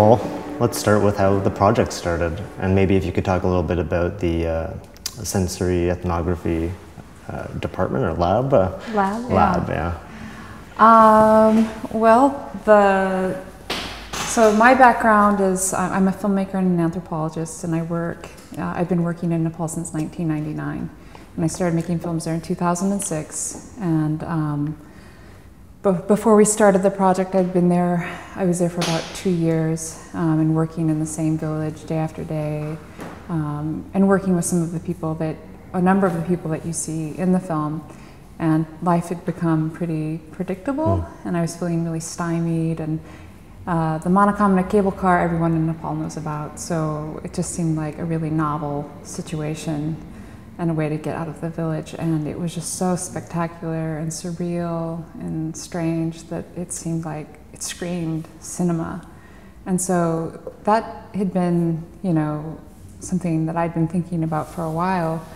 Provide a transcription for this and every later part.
Well, let's start with how the project started. And maybe if you could talk a little bit about the uh, sensory ethnography uh, department or lab. Uh, Lab, yeah. Lab, yeah. Um, well, the so my background is I'm a filmmaker and an anthropologist, and I work. Uh, I've been working in Nepal since 1999, and I started making films there in 2006. And um, before we started the project, I'd been there. I was there for about two years, um, and working in the same village day after day, um, and working with some of the people that a number of the people that you see in the film and life had become pretty predictable and i was feeling really stymied and uh, the Manakamana cable car everyone in nepal knows about so it just seemed like a really novel situation and a way to get out of the village and it was just so spectacular and surreal and strange that it seemed like it screamed cinema and so that had been you know something that i'd been thinking about for a while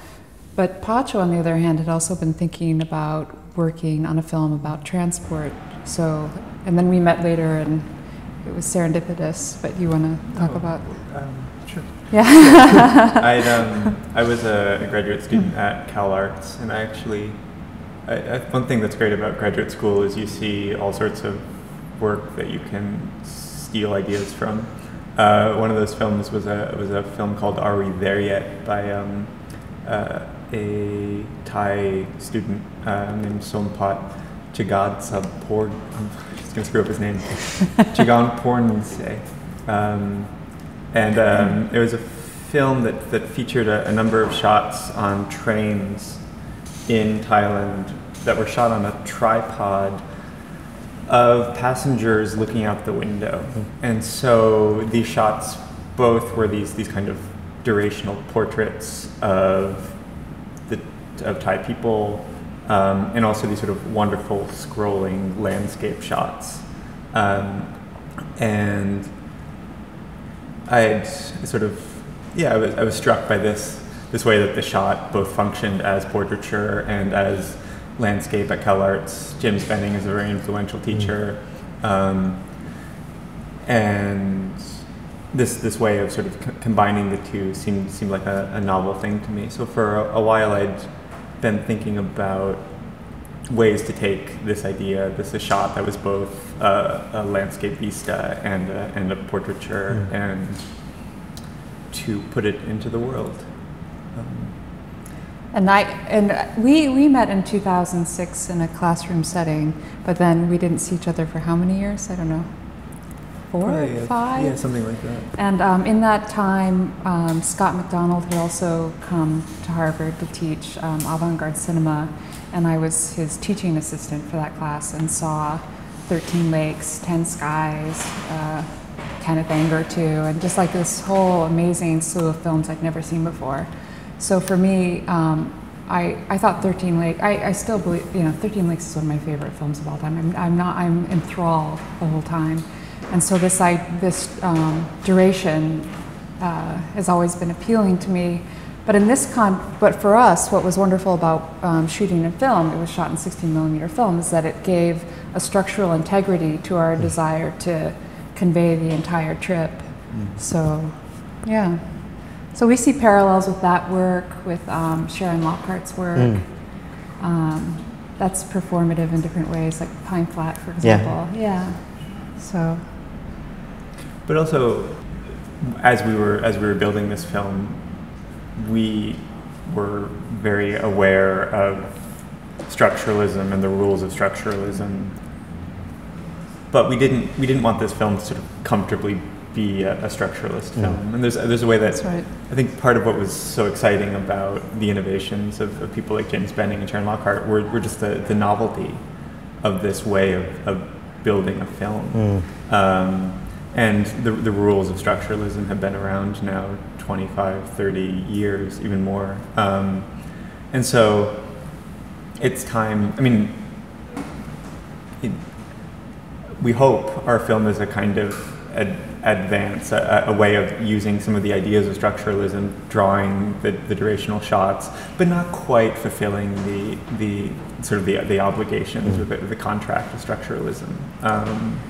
but Pacho, on the other hand, had also been thinking about working on a film about transport. So, and then we met later, and it was serendipitous. But you want to talk about? Um. Yeah. I um, I was a graduate student at Cal Arts, and I actually, I, I, one thing that's great about graduate school is you see all sorts of work that you can steal ideas from. Uh, one of those films was a was a film called Are We There Yet by um, uh, a Thai student uh, named Sompat Chagad Sabpor. I'm just gonna screw up his name. Chagan Pornse. Um, and um, it was a film that, that featured a, a number of shots on trains in Thailand that were shot on a tripod of passengers looking out the window. And so these shots both were these, these kind of durational portraits of the of Thai people um, and also these sort of wonderful scrolling landscape shots. Um, and I had sort of, yeah, I was, I was struck by this this way that the shot both functioned as portraiture and as landscape at Cal Arts. James Benning is a very influential teacher, um, and this this way of sort of co- combining the two seemed seemed like a, a novel thing to me. So for a, a while, I'd been thinking about ways to take this idea, this a shot that was both a, a landscape vista and a, and a portraiture, and to put it into the world. Um, and I and we we met in 2006 in a classroom setting, but then we didn't see each other for how many years? I don't know. Four, probably, uh, five. yeah, something like that. And um, in that time, um, Scott MacDonald had also come to Harvard to teach um, avant garde cinema, and I was his teaching assistant for that class and saw 13 Lakes, 10 Skies, uh, Kenneth Anger too, and just like this whole amazing slew of films I'd never seen before. So for me, um, I, I thought 13 Lakes, I, I still believe, you know, 13 Lakes is one of my favorite films of all time. I'm, I'm not, I'm enthralled the whole time. And so this, I, this um, duration uh, has always been appealing to me. But in this con, but for us, what was wonderful about um, shooting in film, it was shot in 16 millimeter film, is that it gave a structural integrity to our desire to convey the entire trip. So, yeah. So we see parallels with that work, with um, Sharon Lockhart's work. Um, that's performative in different ways, like Pine Flat, for example. Yeah. example. Yeah. So, But also, as we were as we were building this film, we were very aware of structuralism and the rules of structuralism. But we didn't we didn't want this film to sort of comfortably be a, a structuralist film. And there's there's a way that That's right. I think part of what was so exciting about the innovations of, of people like James Benning and Sharon Lockhart were, were just the, the novelty of this way of, of building a film. Um, and the, the rules of structuralism have been around now 25, 30 years, even more. Um, and so it's time, I mean, it, we hope our film is a kind of ad- advance, a, a way of using some of the ideas of structuralism, drawing the, the durational shots, but not quite fulfilling the, the sort of the, the obligations or the, the contract of structuralism. Um,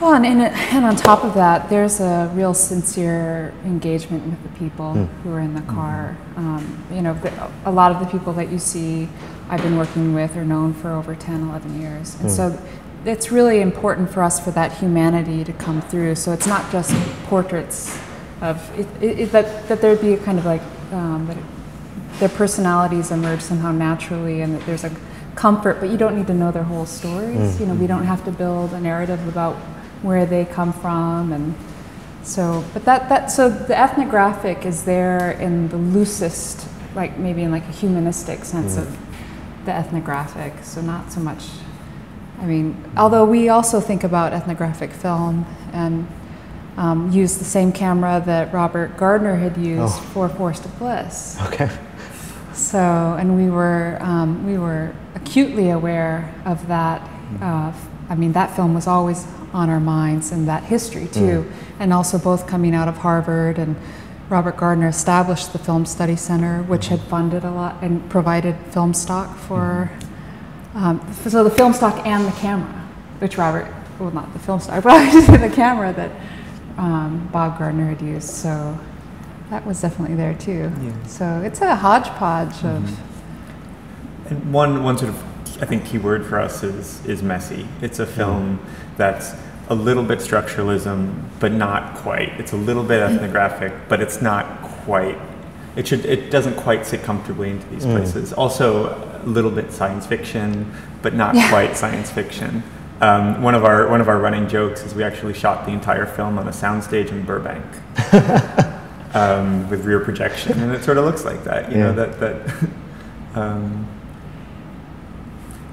Well, and, and, and on top of that, there's a real sincere engagement with the people Mm. who are in the car. Um, you know, the, a lot of the people that you see I've been working with are known for over 10, 11 years. And Mm. so it's really important for us for that humanity to come through. So it's not just portraits of, it, it, it, that, that there'd be a kind of like, um, that their personalities emerge somehow naturally and that there's a comfort, but you don't need to know their whole stories. You know, we don't have to build a narrative about where they come from and so but that that so the ethnographic is there in the loosest like maybe in like a humanistic sense of the ethnographic so not so much i mean although we also think about ethnographic film and um, use the same camera that robert gardner had used Oh. for forest of bliss Okay. so, and we were um, we were acutely aware of that. Uh, I mean, that film was always on our minds, and that history too, and also both coming out of Harvard and Robert Gardner established the Film Study Center, which had funded a lot and provided film stock for. Um, so the film stock and the camera, which Robert, well, not the film stock, but the camera that um, Bob Gardner had used. So that was definitely there too. Yeah. So it's a hodgepodge of. And one one sort of I think key word for us is is messy. It's a film that's a little bit structuralism, but not quite. It's a little bit ethnographic, but it's not quite. It should. It doesn't quite sit comfortably into these places. Also, a little bit science fiction, but not Yeah. quite science fiction. Um, one of our one of our running jokes is we actually shot the entire film on a soundstage in Burbank. um, with rear projection, and it sort of looks like that. You know that that. um,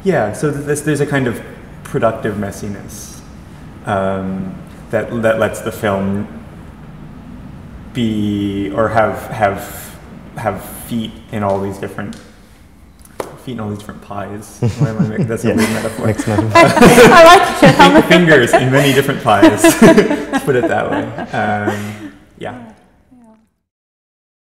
yeah, so th- this, there's a kind of productive messiness um, that that lets the film be or have have have feet in all these different feet in all these different pies. Why am I making that's a Yeah. weird metaphor? Mixed metaphor. I like it. Fingers in many different pies. Let's put it that way. Um, yeah.